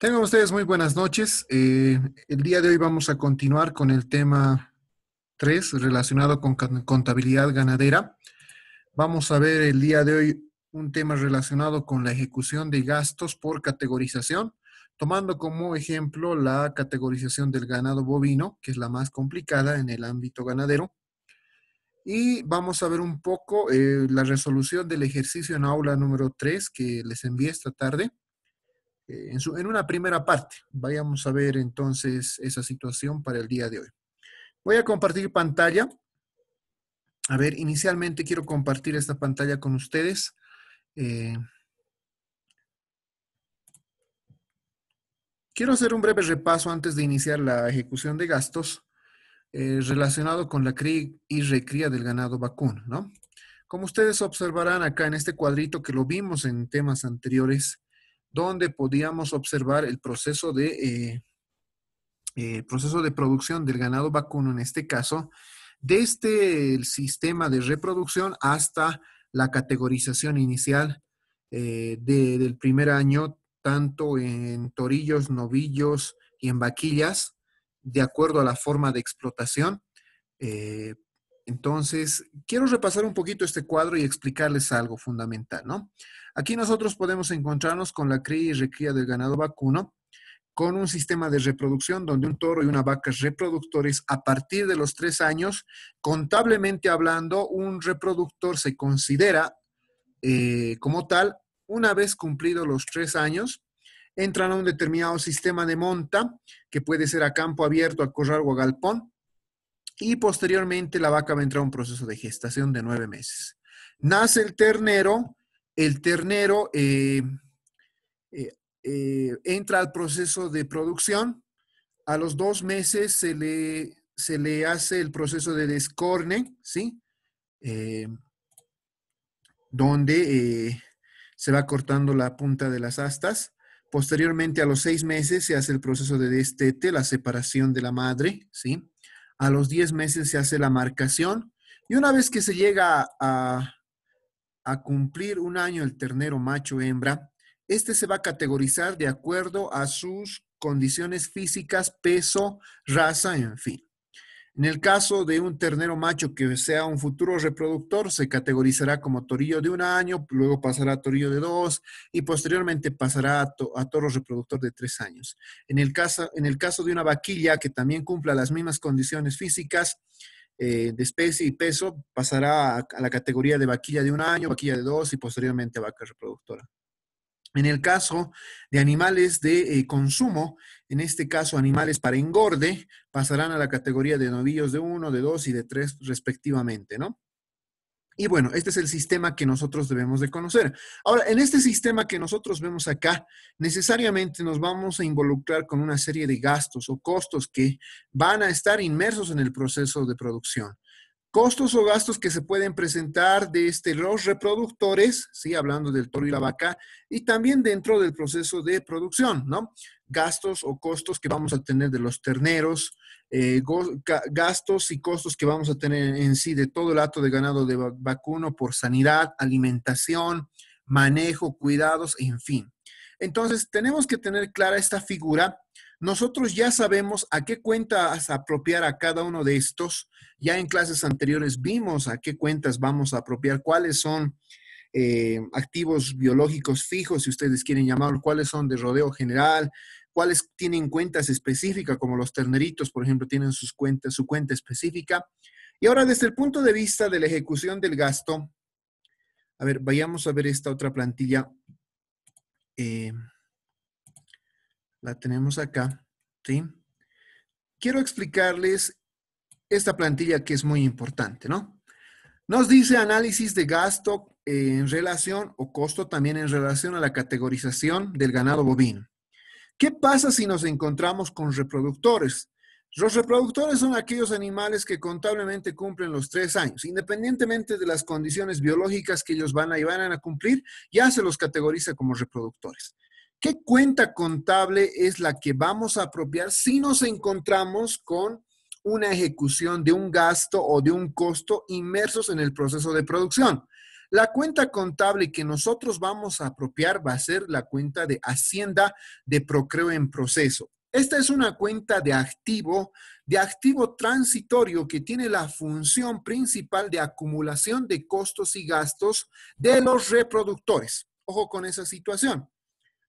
Tengan ustedes muy buenas noches. Eh, el día de hoy vamos a continuar con el tema 3 relacionado con contabilidad ganadera. Vamos a ver el día de hoy un tema relacionado con la ejecución de gastos por categorización, tomando como ejemplo la categorización del ganado bovino, que es la más complicada en el ámbito ganadero. Y vamos a ver un poco eh, la resolución del ejercicio en aula número 3 que les envié esta tarde eh, en, una primera parte. Vayamos a ver entonces esa situación para el día de hoy. Voy a compartir pantalla. A ver, inicialmente quiero compartir esta pantalla con ustedes. Eh, quiero hacer un breve repaso antes de iniciar la ejecución de gastos eh, relacionado con la cría y recría del ganado vacuno, ¿no? Como ustedes observarán acá en este cuadrito que lo vimos en temas anteriores, donde podíamos observar el proceso de, eh, eh, proceso de producción del ganado vacuno, en este caso, desde el sistema de reproducción hasta la categorización inicial eh, del primer año, tanto en torillos, novillos y en vaquillas, de acuerdo a la forma de explotación. Entonces, quiero repasar un poquito este cuadro y explicarles algo fundamental, ¿no? Aquí nosotros podemos encontrarnos con la cría y recría del ganado vacuno, con un sistema de reproducción donde un toro y una vaca reproductores a partir de los tres años, contablemente hablando, un reproductor se considera eh, como tal una vez cumplidos los tres años, entran a un determinado sistema de monta, que puede ser a campo abierto, a corral o a galpón, y posteriormente la vaca va a entrar a un proceso de gestación de nueve meses. Nace el ternero, el ternero eh, eh, eh, entra al proceso de producción. A los dos meses se le, se le hace el proceso de descorne, ¿sí? donde se va cortando la punta de las astas. Posteriormente, a los seis meses, se hace el proceso de destete, la separación de la madre, ¿sí? A los diez meses se hace la marcación. Y una vez que se llega a, cumplir un año el ternero macho hembra, este se va a categorizar de acuerdo a sus condiciones físicas, peso, raza, en fin. En el caso de un ternero macho que sea un futuro reproductor, se categorizará como torillo de un año, luego pasará a torillo de dos y posteriormente pasará a, toro reproductor de tres años. En el, caso, en el caso de una vaquilla que también cumpla las mismas condiciones físicas, eh, de especie y peso pasará a, la categoría de vaquilla de un año, vaquilla de dos y posteriormente vaca reproductora. En el caso de animales de eh, consumo, en este caso animales para engorde, pasarán a la categoría de novillos de uno, de dos y de tres respectivamente, ¿no? Y bueno, este es el sistema que nosotros debemos de conocer. Ahora, en este sistema que nosotros vemos acá, necesariamente nos vamos a involucrar con una serie de gastos o costos que van a estar inmersos en el proceso de producción costos o gastos que se pueden presentar desde este, los reproductores, sí, hablando del toro y la vaca, y también dentro del proceso de producción, ¿no? Gastos o costos que vamos a tener de los terneros, eh, gastos y costos que vamos a tener en sí de todo el acto de ganado de vacuno por sanidad, alimentación, manejo, cuidados, en fin. Entonces, tenemos que tener clara esta figura nosotros ya sabemos a qué cuentas apropiar a cada uno de estos. Ya en clases anteriores vimos a qué cuentas vamos a apropiar, cuáles son eh, activos biológicos fijos, si ustedes quieren llamarlo, cuáles son de rodeo general, cuáles tienen cuentas específicas, como los terneritos, por ejemplo, tienen sus cuentas, su cuenta específica. Y ahora, desde el punto de vista de la ejecución del gasto, a ver, vayamos a ver esta otra plantilla. Eh, la tenemos acá, ¿sí? Quiero explicarles esta plantilla que es muy importante, ¿no? Nos dice análisis de gasto en relación o costo también en relación a la categorización del ganado bovino. ¿Qué pasa si nos encontramos con reproductores? Los reproductores son aquellos animales que contablemente cumplen los tres años, independientemente de las condiciones biológicas que ellos van a, y van a cumplir, ya se los categoriza como reproductores. ¿Qué cuenta contable es la que vamos a apropiar si nos encontramos con una ejecución de un gasto o de un costo inmersos en el proceso de producción? La cuenta contable que nosotros vamos a apropiar va a ser la cuenta de Hacienda de Procreo en proceso. Esta es una cuenta de activo, de activo transitorio que tiene la función principal de acumulación de costos y gastos de los reproductores. Ojo con esa situación.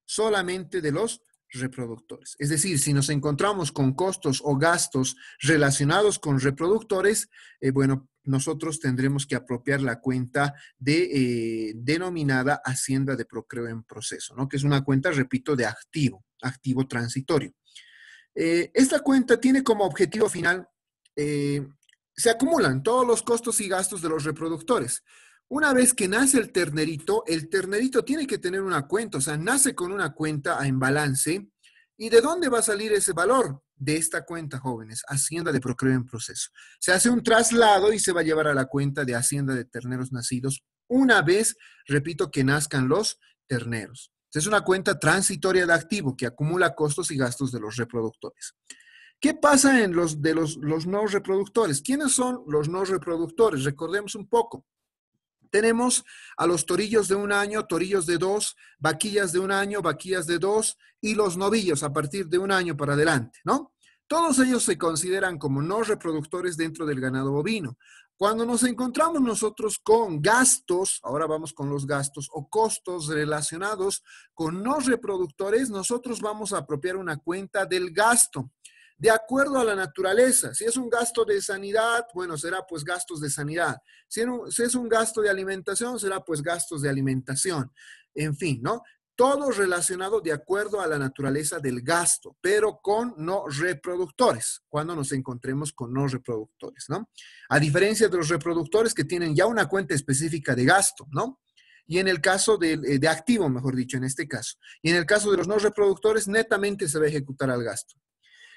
Solamente de los reproductores. Es decir, si nos encontramos con costos o gastos relacionados con reproductores, eh, bueno, nosotros tendremos que apropiar la cuenta de, eh, denominada Hacienda de Procreo en proceso, ¿no? Que es una cuenta, repito, de activo, activo transitorio. Eh, esta cuenta tiene como objetivo final, se acumulan todos los costos y gastos de los reproductores. Una vez que nace el ternerito, el ternerito tiene que tener una cuenta, o sea, nace con una cuenta en balance. ¿Y de dónde va a salir ese valor? De esta cuenta, jóvenes, Hacienda de Procreo en proceso. Se hace un traslado y se va a llevar a la cuenta de Hacienda de terneros nacidos una vez, repito, que nazcan los terneros. Es una cuenta transitoria de activo que acumula costos y gastos de los reproductores. ¿Qué pasa en los de los, los no reproductores? ¿Quiénes son los no reproductores? Recordemos un poco. Tenemos a los torillos de un año, torillos de dos, vaquillas de un año, vaquillas de dos y los novillos a partir de un año para adelante, ¿no? Todos ellos se consideran como no reproductores dentro del ganado bovino. Cuando nos encontramos nosotros con gastos, ahora vamos con los gastos o costos relacionados con no reproductores, nosotros vamos a apropiar una cuenta del gasto de acuerdo a la naturaleza. Si es un gasto de sanidad, bueno, será pues gastos de sanidad. Si, es un gasto de alimentación, será pues gastos de alimentación. En fin, ¿no? Todo relacionado de acuerdo a la naturaleza del gasto, pero con no reproductores, cuando nos encontremos con no reproductores, ¿no? A diferencia de los reproductores que tienen ya una cuenta específica de gasto, ¿no? Y en el caso de, eh, de, activo, mejor dicho, en este caso. Y en el caso de los no reproductores, netamente se va a ejecutar al gasto.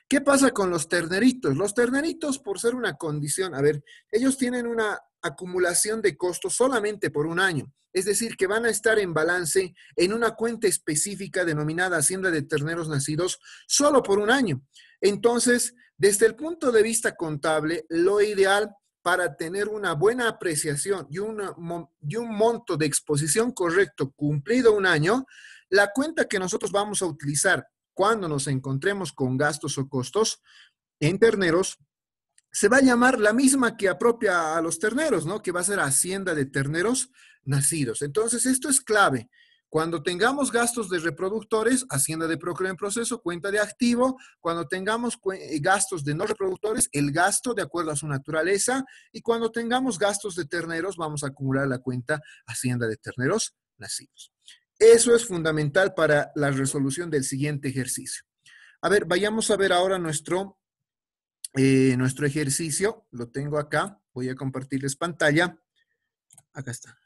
¿Qué pasa con los terneritos? Los terneritos, por ser una condición, a ver, ellos tienen una acumulación de costos solamente por un año. Es decir, que van a estar en balance en una cuenta específica denominada Hacienda de Terneros Nacidos solo por un año. Entonces, desde el punto de vista contable, lo ideal para tener una buena apreciación y, y un monto de exposición correcto cumplido un año, la cuenta que nosotros vamos a utilizar cuando nos encontremos con gastos o costos en terneros, se va a llamar la misma que apropia a los terneros, ¿no? Que va a ser Hacienda de Terneros Nacidos. Entonces, esto es clave. Cuando tengamos gastos de reproductores, Hacienda de Procreo en proceso, cuenta de activo. Cuando tengamos eh, gastos de no reproductores, el gasto de acuerdo a su naturaleza. Y cuando tengamos gastos de terneros, vamos a acumular la cuenta Hacienda de Terneros Nacidos. Eso es fundamental para la resolución del siguiente ejercicio. A ver, vayamos a ver ahora nuestro, eh, nuestro ejercicio. Lo tengo acá. Voy a compartirles pantalla. Acá está.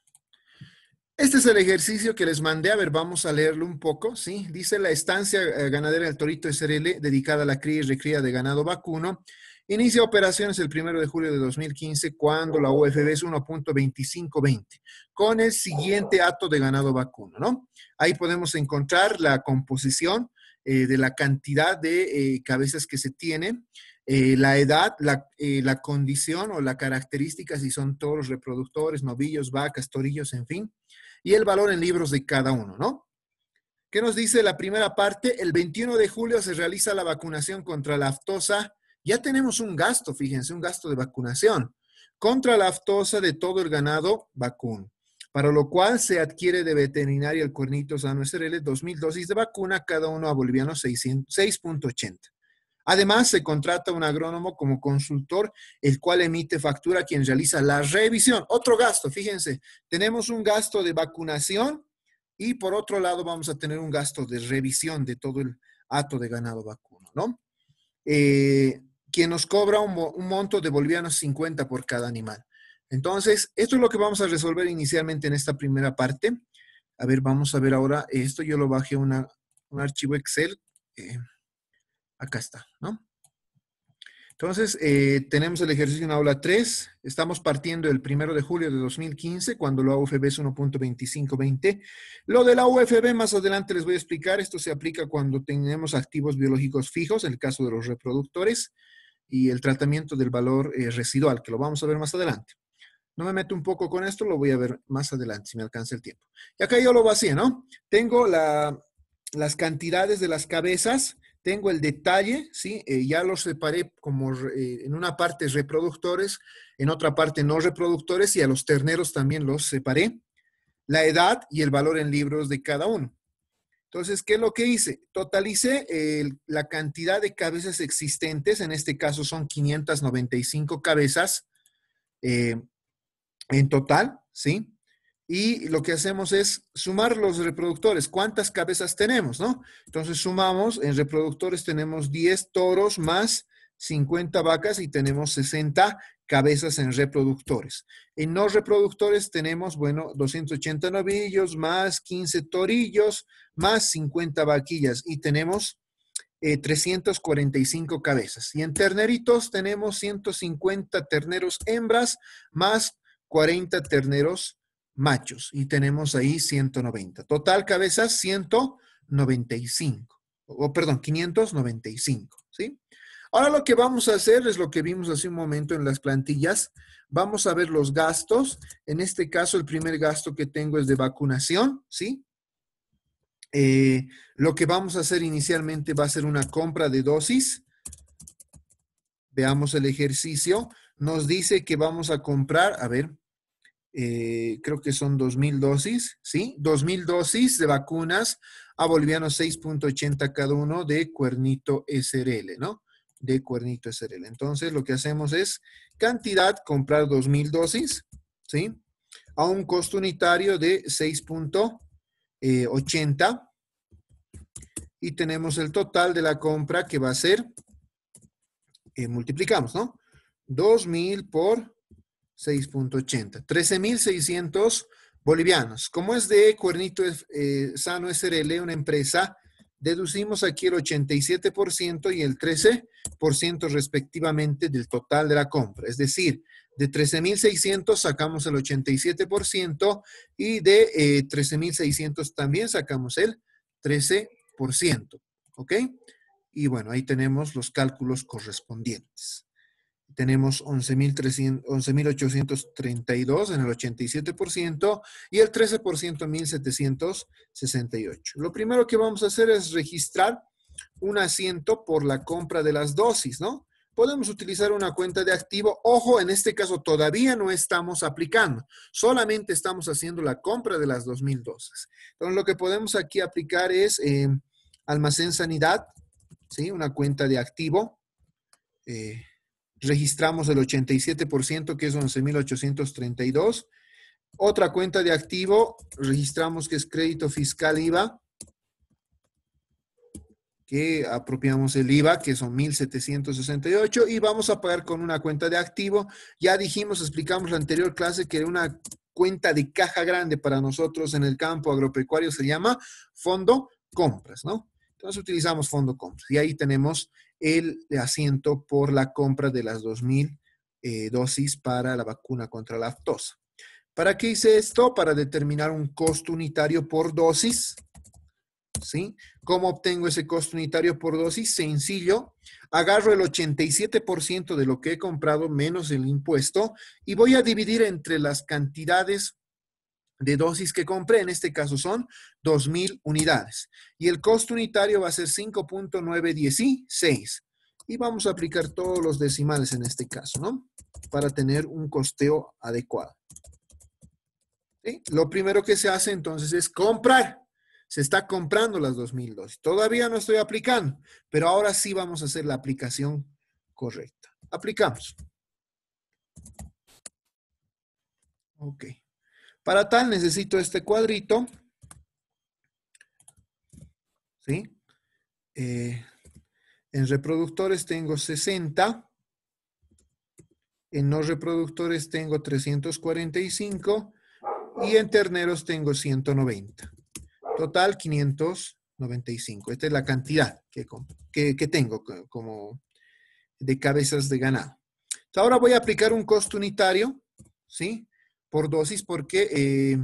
Este es el ejercicio que les mandé. A ver, vamos a leerlo un poco. ¿sí? Dice la estancia eh, ganadera del Torito SRL dedicada a la cría y recría de ganado vacuno Inicia operaciones el 1 de julio de 2015 cuando la UFB es 1.2520 con el siguiente acto de ganado vacuno, ¿no? Ahí podemos encontrar la composición eh, de la cantidad de eh, cabezas que se tienen, eh, la edad, la, condición o la característica, si son toros, reproductores, novillos, vacas, torillos, en fin, y el valor en libros de cada uno, ¿no? ¿Qué nos dice la primera parte? El 21 de julio se realiza la vacunación contra la aftosa ya tenemos un gasto, fíjense, un gasto de vacunación contra la aftosa de todo el ganado vacuno, para lo cual se adquiere de veterinaria el cuernito sano SRL 2.000 dosis de vacuna, cada uno a boliviano 6.80. Además, se contrata un agrónomo como consultor, el cual emite factura a quien realiza la revisión. Otro gasto, fíjense, tenemos un gasto de vacunación y por otro lado vamos a tener un gasto de revisión de todo el acto de ganado vacuno, ¿no? Eh, quien nos cobra un, monto de bolivianos 50 por cada animal. Entonces, esto es lo que vamos a resolver inicialmente en esta primera parte. A ver, vamos a ver ahora esto. Yo lo bajé a un archivo Excel. Eh, acá está, ¿no? Entonces, eh, tenemos el ejercicio en aula 3. Estamos partiendo del 1 de julio de 2015, cuando la UFB es 1.2520. Lo de la UFB más adelante les voy a explicar. Esto se aplica cuando tenemos activos biológicos fijos, el caso de los reproductores y el tratamiento del valor eh, residual, que lo vamos a ver más adelante. No me meto un poco con esto, lo voy a ver más adelante si me alcanza el tiempo. Y acá yo lo vacío, ¿no? Tengo las cantidades de las cabezas, tengo el detalle, ¿sí? Eh, ya los separé como eh, en una parte reproductores, en otra parte no reproductores y a los terneros también los separé. La edad y el valor en libros de cada uno. Entonces, ¿qué es lo que hice? Totalicé la cantidad de cabezas existentes, en este caso son 595 cabezas eh, en total, ¿sí? Y lo que hacemos es sumar los reproductores. ¿Cuántas cabezas tenemos, no? Entonces sumamos, en reproductores tenemos 10 toros más 50 vacas y tenemos 60 cabezas en reproductores. En no reproductores tenemos, bueno, 280 novillos más 15 torillos más 50 vaquillas y tenemos 345 eh, cabezas. Y en terneritos tenemos 150 terneros hembras más 40 terneros machos y tenemos ahí 190. Total cabezas 195, o perdón, 595, ¿sí? Ahora lo que vamos a hacer es lo que vimos hace un momento en las plantillas. Vamos a ver los gastos. En este caso, el primer gasto que tengo es de vacunación, ¿sí? Eh, lo que vamos a hacer inicialmente va a ser una compra de dosis. Veamos el ejercicio. Nos dice que vamos a comprar, a ver, eh, creo que son 2.000 dosis, ¿sí? 2.000 dosis de vacunas a bolivianos 6.80 cada uno de cuernito SRL, ¿no? De cuernito SRL. Entonces, lo que hacemos es cantidad, comprar 2.000 dosis, ¿sí? A un costo unitario de 6.80. Eh, y tenemos el total de la compra que va a ser, eh, multiplicamos, ¿no? 2.000 por 6.80. 13.600 bolivianos. Como es de Cuernito eh, Sano SRL, una empresa deducimos aquí el 87% y el 13% respectivamente del total de la compra. Es decir, de 13.600 sacamos el 87% y de 13.600 eh, también sacamos el 13%. ¿Ok? Y bueno, ahí tenemos los cálculos correspondientes tenemos 11.832 en el 87% y el 13% 1.768. Lo primero que vamos a hacer es registrar un asiento por la compra de las dosis, ¿no? Podemos utilizar una cuenta de activo. Ojo, en este caso todavía no estamos aplicando, solamente estamos haciendo la compra de las 2.000 dosis. Entonces, lo que podemos aquí aplicar es eh, almacén sanidad, ¿sí? Una cuenta de activo. Eh, registramos el 87%, que es 11.832. Otra cuenta de activo, registramos que es crédito fiscal IVA, que apropiamos el IVA, que son 1.768, y vamos a pagar con una cuenta de activo. Ya dijimos, explicamos la anterior clase que una cuenta de caja grande para nosotros en el campo agropecuario se llama fondo compras, ¿no? Entonces utilizamos fondo compras y ahí tenemos el asiento por la compra de las 2.000 eh, dosis para la vacuna contra la aftosa. ¿Para qué hice esto? Para determinar un costo unitario por dosis. ¿Sí? ¿Cómo obtengo ese costo unitario por dosis? Sencillo. Agarro el 87% de lo que he comprado menos el impuesto y voy a dividir entre las cantidades de dosis que compré, en este caso son 2.000 unidades. Y el costo unitario va a ser 5.916. Y vamos a aplicar todos los decimales en este caso, ¿no? Para tener un costeo adecuado. Lo primero que se hace entonces es comprar. Se está comprando las 2.000 dosis. Todavía no estoy aplicando, pero ahora sí vamos a hacer la aplicación correcta. Aplicamos. Ok. Para tal necesito este cuadrito. ¿Sí? Eh, en reproductores tengo 60. En no reproductores tengo 345. Y en terneros tengo 190. Total 595. Esta es la cantidad que, tengo como de cabezas de ganado. Ahora voy a aplicar un costo unitario, ¿sí? Por dosis porque eh,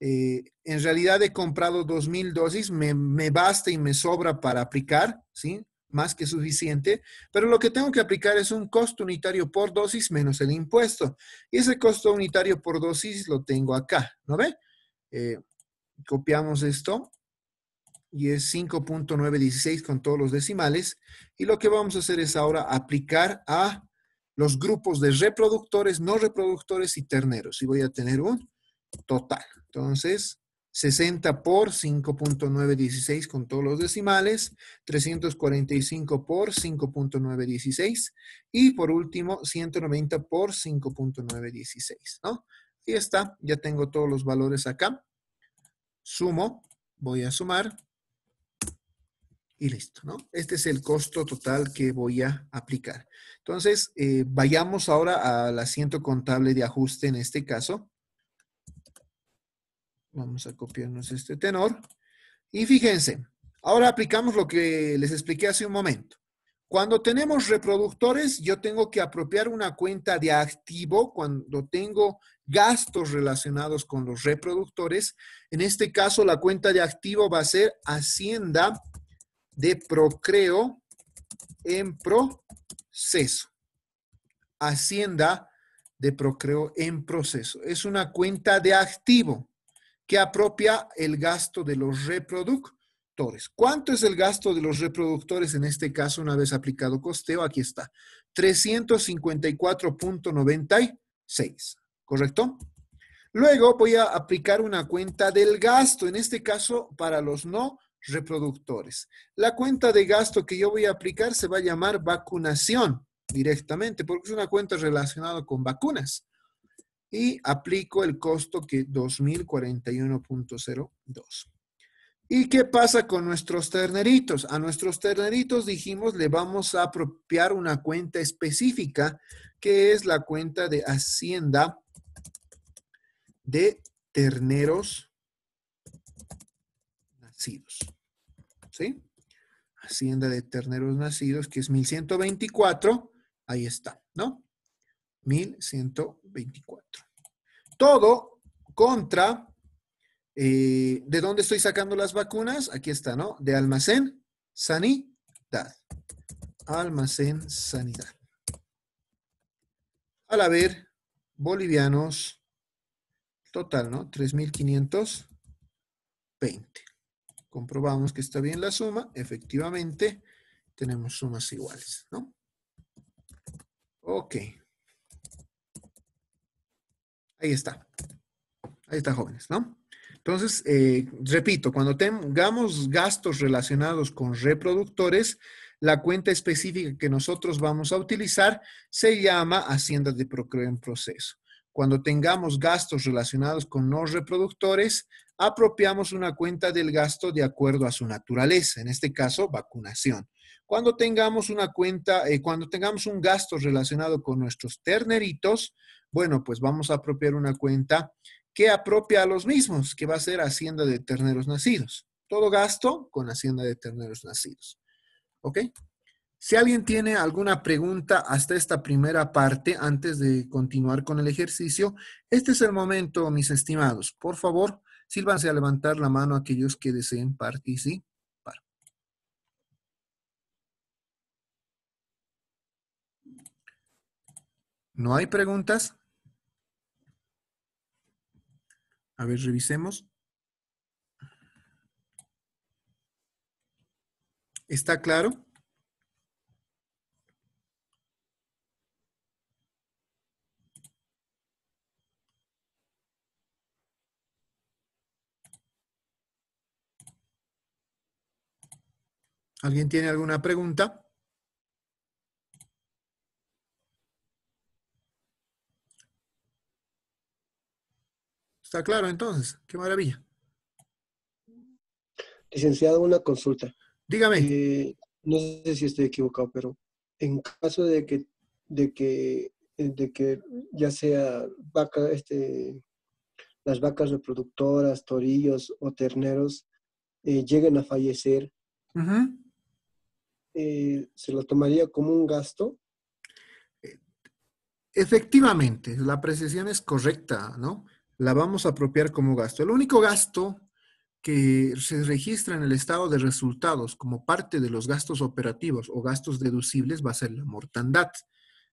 eh, en realidad he comprado 2.000 dosis, me, basta y me sobra para aplicar, ¿sí? más que suficiente, pero lo que tengo que aplicar es un costo unitario por dosis menos el impuesto. Y ese costo unitario por dosis lo tengo acá, ¿no ve? Eh, copiamos esto y es 5.916 con todos los decimales. Y lo que vamos a hacer es ahora aplicar a los grupos de reproductores, no reproductores y terneros. Y voy a tener un total. Entonces, 60 por 5.916 con todos los decimales, 345 por 5.916 y por último 190 por 5.916, ¿no? Y está, ya tengo todos los valores acá. Sumo, voy a sumar y listo, ¿no? Este es el costo total que voy a aplicar. Entonces, eh, vayamos ahora al asiento contable de ajuste en este caso. Vamos a copiarnos este tenor. Y fíjense, ahora aplicamos lo que les expliqué hace un momento. Cuando tenemos reproductores, yo tengo que apropiar una cuenta de activo cuando tengo gastos relacionados con los reproductores. En este caso, la cuenta de activo va a ser Hacienda de Procreo en proceso. Hacienda de Procreo en proceso. Es una cuenta de activo que apropia el gasto de los reproductores. ¿Cuánto es el gasto de los reproductores en este caso una vez aplicado costeo? Aquí está, 354.96, ¿correcto? Luego voy a aplicar una cuenta del gasto, en este caso para los no reproductores. La cuenta de gasto que yo voy a aplicar se va a llamar vacunación directamente, porque es una cuenta relacionada con vacunas y aplico el costo que 2041.02. ¿Y qué pasa con nuestros terneritos? A nuestros terneritos dijimos le vamos a apropiar una cuenta específica que es la cuenta de Hacienda de terneros nacidos. ¿Sí? Hacienda de terneros nacidos, que es 1124. Ahí está, ¿no? 1124. Todo contra, eh, ¿de dónde estoy sacando las vacunas? Aquí está, ¿no? De almacén, sanidad. Almacén, sanidad. Al haber bolivianos, total, ¿no? 3.520. Comprobamos que está bien la suma. Efectivamente, tenemos sumas iguales, ¿no? Ok. Ahí está. Ahí está, jóvenes, ¿no? Entonces, eh, repito, cuando tengamos gastos relacionados con reproductores, la cuenta específica que nosotros vamos a utilizar se llama Hacienda de Procreo en Proceso. Cuando tengamos gastos relacionados con no reproductores, apropiamos una cuenta del gasto de acuerdo a su naturaleza, en este caso, vacunación. Cuando tengamos una cuenta, eh, cuando tengamos un gasto relacionado con nuestros terneritos, bueno, pues vamos a apropiar una cuenta que apropia a los mismos, que va a ser Hacienda de Terneros Nacidos. Todo gasto con Hacienda de Terneros Nacidos. ¿Ok? Si alguien tiene alguna pregunta hasta esta primera parte, antes de continuar con el ejercicio, este es el momento, mis estimados. Por favor, sílvanse a levantar la mano aquellos que deseen participar. ¿No hay preguntas? A ver, revisemos. ¿Está claro? ¿Alguien tiene alguna pregunta? Está claro entonces, qué maravilla. Licenciado, una consulta. Dígame. Eh, no sé si estoy equivocado, pero en caso de que, de que, de que ya sea vaca, este, las vacas reproductoras, torillos o terneros eh, lleguen a fallecer, eh, ¿se lo tomaría como un gasto? Efectivamente, la apreciación es correcta, ¿no? la vamos a apropiar como gasto. El único gasto que se registra en el estado de resultados como parte de los gastos operativos o gastos deducibles va a ser la mortandad,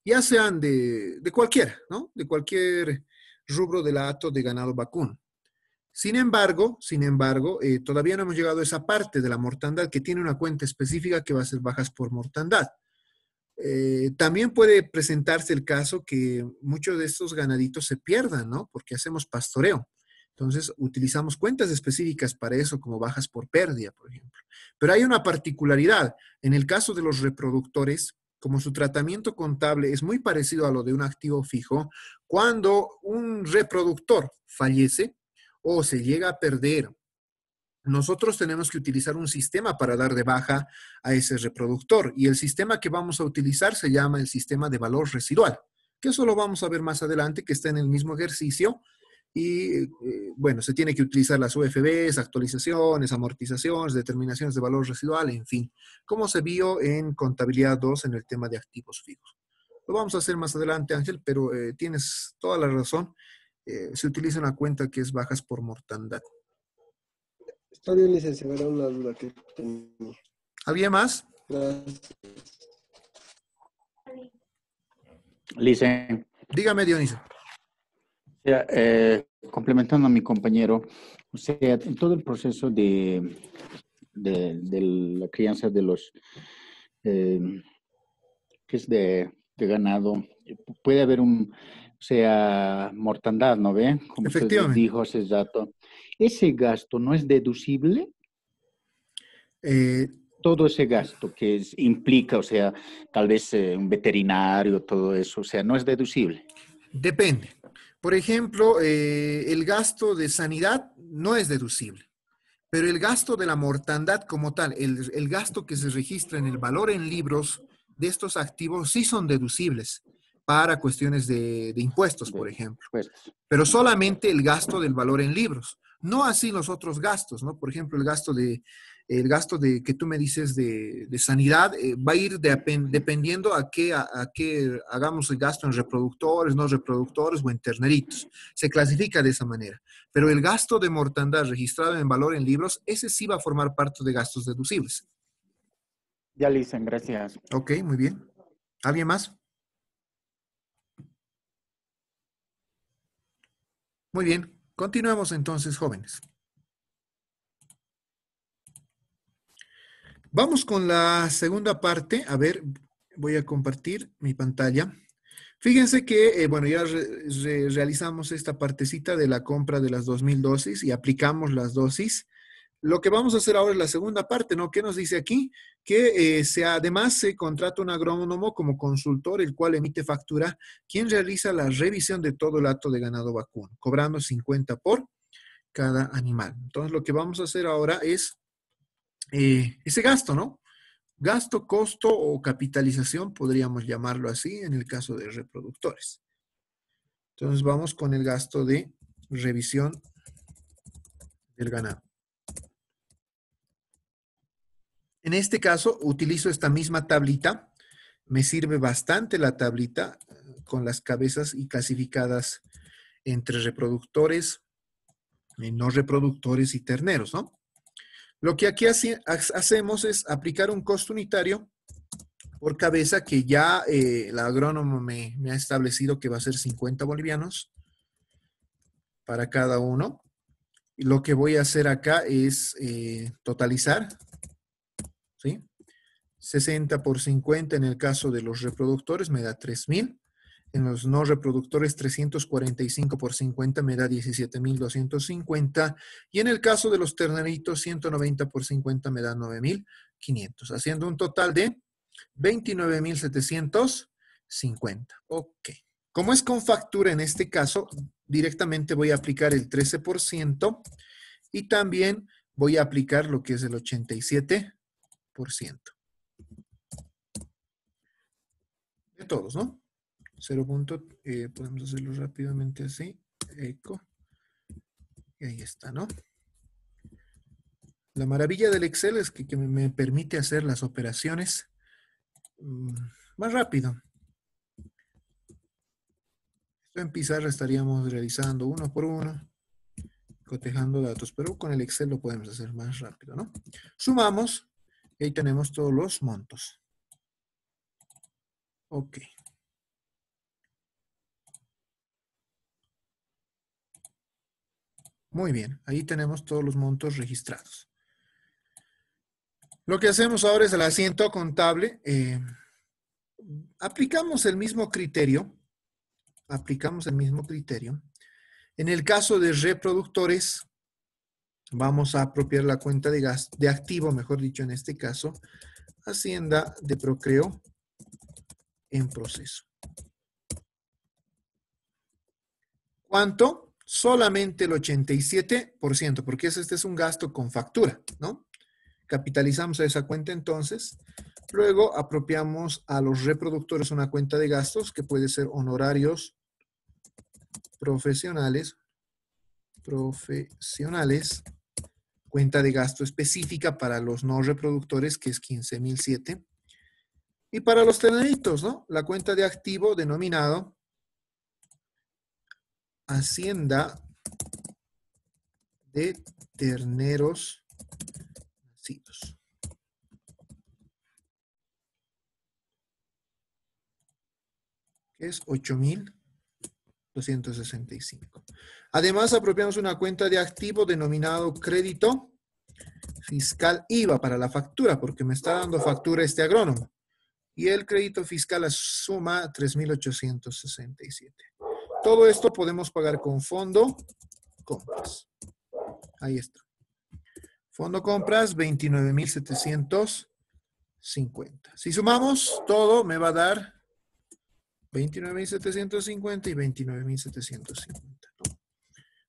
ya sean de, de cualquiera, ¿no? De cualquier rubro del acto de ganado vacuno. Sin embargo, sin embargo, eh, todavía no hemos llegado a esa parte de la mortandad que tiene una cuenta específica que va a ser bajas por mortandad. Eh, también puede presentarse el caso que muchos de estos ganaditos se pierdan, ¿no? Porque hacemos pastoreo. Entonces, utilizamos cuentas específicas para eso, como bajas por pérdida, por ejemplo. Pero hay una particularidad. En el caso de los reproductores, como su tratamiento contable es muy parecido a lo de un activo fijo, cuando un reproductor fallece o se llega a perder, nosotros tenemos que utilizar un sistema para dar de baja a ese reproductor. Y el sistema que vamos a utilizar se llama el sistema de valor residual, que eso lo vamos a ver más adelante, que está en el mismo ejercicio y eh, bueno, se tiene que utilizar las UFBs, actualizaciones, amortizaciones, determinaciones de valor residual, en fin, como se vio en contabilidad 2 en el tema de activos fijos. Lo vamos a hacer más adelante, Ángel, pero eh, tienes toda la razón. Eh, se utiliza una cuenta que es bajas por mortandad. Está bien, licenciado, era una duda que tenía. ¿Alguien más? Gracias. Licen. Dígame, Dionisio. Eh, complementando a mi compañero, o sea, en todo el proceso de, de, de la crianza de los eh, que es de, de, ganado, puede haber un, sea, mortandad, ¿no ve? Como usted dijo hace rato. ¿Ese gasto no es deducible? Eh, todo ese gasto que es, implica, o sea, tal vez eh, un veterinario, todo eso, o sea, no es deducible. Depende. Por ejemplo, eh, el gasto de sanidad no es deducible, pero el gasto de la mortandad como tal, el, el, gasto que se registra en el valor en libros de estos activos sí son deducibles para cuestiones de, de impuestos, por ejemplo. Pero solamente el gasto del valor en libros, no así los otros gastos, ¿no? Por ejemplo, el gasto de el gasto de, que tú me dices de, de sanidad eh, va a ir de, dependiendo a qué, a, a, qué hagamos el gasto en reproductores, no reproductores o en terneritos. Se clasifica de esa manera. Pero el gasto de mortandad registrado en valor en libros, ese sí va a formar parte de gastos deducibles. Ya, Lisen, gracias. Ok, muy bien. ¿Alguien más? Muy bien. Continuemos entonces, jóvenes. Vamos con la segunda parte. A ver, voy a compartir mi pantalla. Fíjense que, eh, bueno, ya re, re, realizamos esta partecita de la compra de las 2.000 dosis y aplicamos las dosis. Lo que vamos a hacer ahora es la segunda parte, ¿no? ¿Qué nos dice aquí? Que eh, se, además se contrata un agrónomo como consultor, el cual emite factura, quien realiza la revisión de todo el acto de ganado vacuno, cobrando 50 por cada animal. Entonces, lo que vamos a hacer ahora es eh, ese gasto, ¿no? Gasto, costo o capitalización, podríamos llamarlo así en el caso de reproductores. Entonces vamos con el gasto de revisión del ganado. En este caso utilizo esta misma tablita. Me sirve bastante la tablita eh, con las cabezas y clasificadas entre reproductores, y no reproductores y terneros, ¿no? Lo que aquí hace, hacemos es aplicar un costo unitario por cabeza que ya eh, el agrónomo me, ha establecido que va a ser 50 bolivianos para cada uno. Y lo que voy a hacer acá es eh, totalizar, ¿sí? 60 por 50 en el caso de los reproductores me da 3000 en los no reproductores 345 por 50 me da 17.250 y en el caso de los terneritos 190 por 50 me da 9.500, haciendo un total de 29.750. Ok. Como es con factura en este caso, directamente voy a aplicar el 13% y también voy a aplicar lo que es el 87%. De todos, ¿no? 0. Punto, eh, podemos hacerlo rápidamente así, eco, y ahí está, ¿no? La maravilla del Excel es que, que me permite hacer las operaciones mmm, más rápido. Esto en pizarra estaríamos realizando uno por uno cotejando datos, pero con el Excel lo podemos hacer más rápido, ¿no? Sumamos ahí tenemos todos los montos. Ok. Muy bien, ahí tenemos todos los montos registrados. Lo que hacemos ahora es el asiento contable. Eh, aplicamos el mismo criterio. Aplicamos el mismo criterio. En el caso de reproductores, vamos a apropiar la cuenta de, gas, de activo, mejor dicho en este caso, Hacienda de Procreo en proceso. ¿Cuánto? Solamente el 87%, porque este es un gasto con factura, ¿no? Capitalizamos esa cuenta entonces. Luego apropiamos a los reproductores una cuenta de gastos que puede ser honorarios profesionales, profesionales, cuenta de gasto específica para los no reproductores que es 15.007. Y para los terneritos, ¿no? La cuenta de activo denominado Hacienda de terneros nacidos. Que es 8.265. Además, apropiamos una cuenta de activo denominado crédito fiscal IVA para la factura, porque me está dando factura este agrónomo y el crédito fiscal suma 3.867. Todo esto podemos pagar con fondo compras. Ahí está. Fondo compras 29.750. Si sumamos todo, me va a dar 29.750 y 29.750.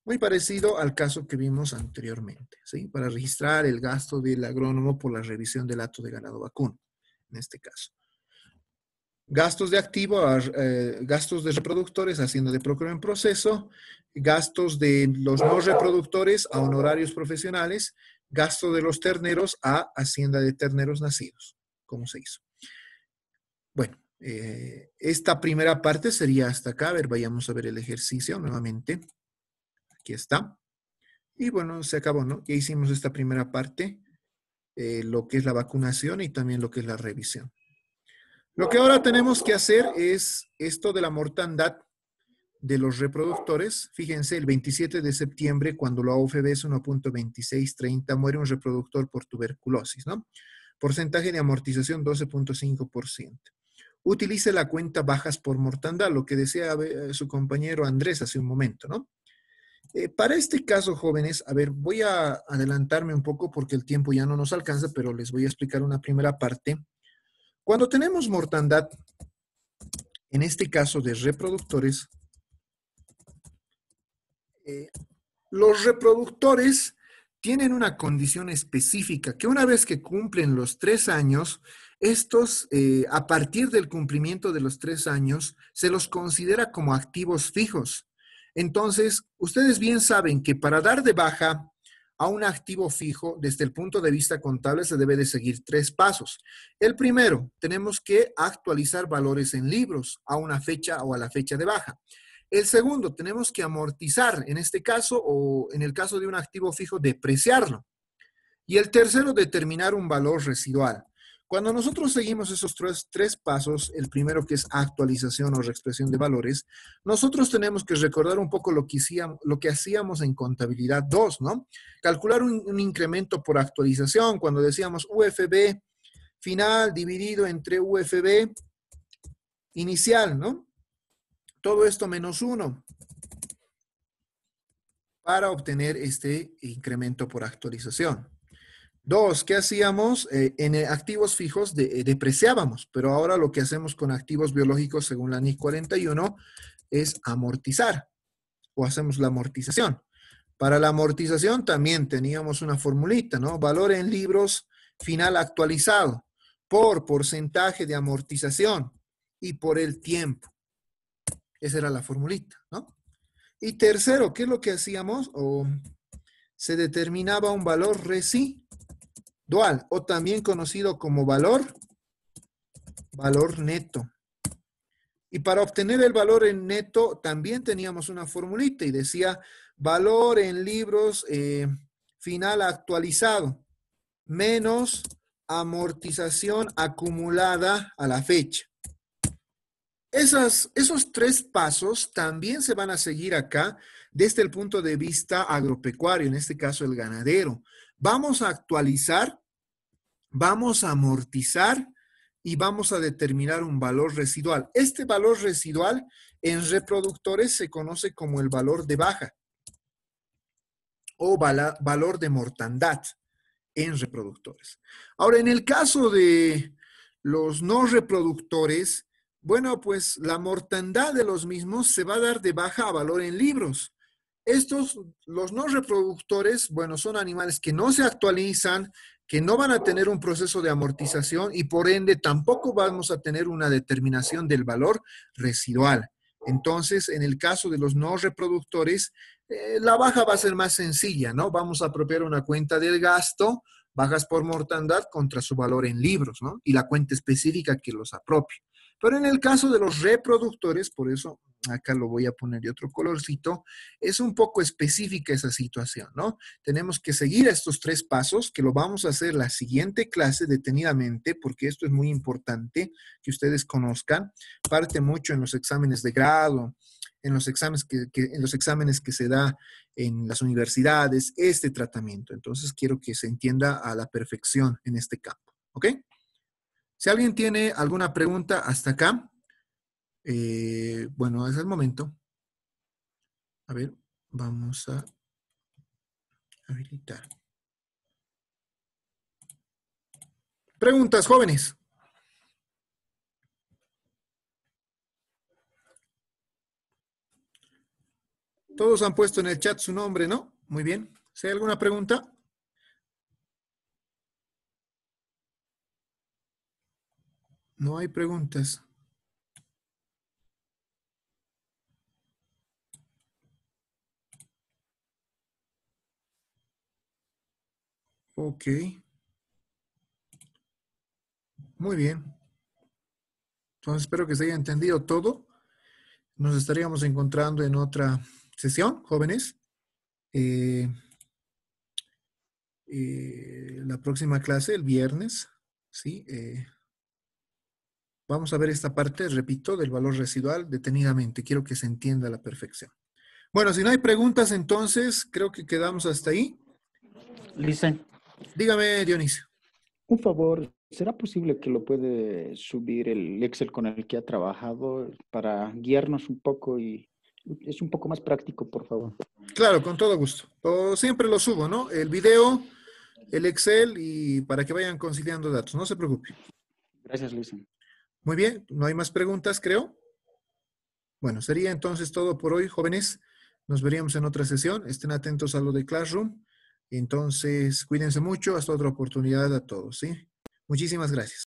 Muy parecido al caso que vimos anteriormente, ¿sí? Para registrar el gasto del agrónomo por la revisión del acto de ganado vacuno, en este caso. Gastos de activo, eh, gastos de reproductores, haciendo de procuro en proceso, gastos de los no reproductores a honorarios profesionales, gasto de los terneros a hacienda de terneros nacidos, como se hizo. Bueno, eh, esta primera parte sería hasta acá. A ver, vayamos a ver el ejercicio nuevamente. Aquí está. Y bueno, se acabó, ¿no? Ya hicimos esta primera parte, eh, lo que es la vacunación y también lo que es la revisión. Lo que ahora tenemos que hacer es esto de la mortandad de los reproductores. Fíjense, el 27 de septiembre, cuando la OFB es 1.2630, muere un reproductor por tuberculosis, ¿no? Porcentaje de amortización 12.5%. Utilice la cuenta bajas por mortandad, lo que decía eh, su compañero Andrés hace un momento, ¿no? Eh, para este caso, jóvenes, a ver, voy a adelantarme un poco porque el tiempo ya no nos alcanza, pero les voy a explicar una primera parte cuando tenemos mortandad, en este caso de reproductores, eh, los reproductores tienen una condición específica, que una vez que cumplen los tres años, estos, eh, a partir del cumplimiento de los tres años, se los considera como activos fijos. Entonces, ustedes bien saben que para dar de baja a un activo fijo, desde el punto de vista contable, se debe de seguir tres pasos. El primero, tenemos que actualizar valores en libros a una fecha o a la fecha de baja. El segundo, tenemos que amortizar, en este caso, o en el caso de un activo fijo, depreciarlo. Y el tercero, determinar un valor residual. Cuando nosotros seguimos esos tres, pasos, el primero que es actualización o reexpresión de valores, nosotros tenemos que recordar un poco lo que, hacíamos, en contabilidad 2, ¿no? Calcular un, un incremento por actualización, cuando decíamos UFB final dividido entre UFB inicial, ¿no? Todo esto menos uno para obtener este incremento por actualización. Dos, ¿qué hacíamos? Eh, en activos fijos eh, depreciábamos, pero ahora lo que hacemos con activos biológicos, según la NIC 41, es amortizar o hacemos la amortización. Para la amortización también teníamos una formulita, ¿no? Valor en libros final actualizado por porcentaje de amortización y por el tiempo. Esa era la formulita, ¿no? Y tercero, ¿qué es lo que hacíamos? Se determinaba un valor resi dual o también conocido como valor, valor neto. Y para obtener el valor en neto también teníamos una formulita y decía valor en libros eh, final actualizado, menos amortización acumulada a la fecha. Esos tres pasos también se van a seguir acá desde el punto de vista agropecuario, en este caso el ganadero. Vamos a actualizar, vamos a amortizar y vamos a determinar un valor residual. Este valor residual en reproductores se conoce como el valor de baja o valor de mortandad en reproductores. Ahora, en el caso de los no reproductores, bueno, pues la mortandad de los mismos se va a dar de baja a valor en libros. Estos, los no reproductores, bueno, son animales que no se actualizan, que no van a tener un proceso de amortización y por ende tampoco vamos a tener una determinación del valor residual. Entonces, en el caso de los no reproductores, eh, la baja va a ser más sencilla, ¿no? Vamos a apropiar una cuenta del gasto, bajas por mortandad contra su valor en libros, ¿no? Y la cuenta específica que los apropie. Pero en el caso de los reproductores, por eso acá lo voy a poner de otro colorcito, es un poco específica esa situación, ¿no? Tenemos que seguir estos tres pasos, que lo vamos a hacer la siguiente clase detenidamente, porque esto es muy importante que ustedes conozcan. Parte mucho en los exámenes de grado, en los exámenes que, en los exámenes que se da en las universidades, este tratamiento. Entonces, quiero que se entienda a la perfección en este campo, ¿ok? Si alguien tiene alguna pregunta hasta acá, eh, bueno, es el momento. A ver, vamos a habilitar. Preguntas, jóvenes. Todos han puesto en el chat su nombre, ¿no? Muy bien. ¿Si hay alguna pregunta? No hay preguntas. Ok. Muy bien. Entonces espero que se haya entendido todo. Nos estaríamos encontrando en otra sesión, jóvenes. Eh, eh, la próxima clase, el viernes, ¿sí? Eh, Vamos a ver esta parte, repito, del valor residual detenidamente. Quiero que se entienda a la perfección. Bueno, si no hay preguntas, entonces creo que quedamos hasta ahí. Listen. Dígame, Dionisio. Un favor, ¿será posible que lo puede subir el Excel con el que ha trabajado para guiarnos un poco y es un poco más práctico, por favor? Claro, con todo gusto. siempre lo subo, ¿no? El video, el Excel y para que vayan conciliando datos. No se preocupe. Gracias, Listen. Muy bien, no hay más preguntas, creo. Bueno, sería entonces todo por hoy, jóvenes. Nos veríamos en otra sesión. Estén atentos a lo de Classroom. Entonces, cuídense mucho. Hasta otra oportunidad a todos, ¿sí? Muchísimas gracias.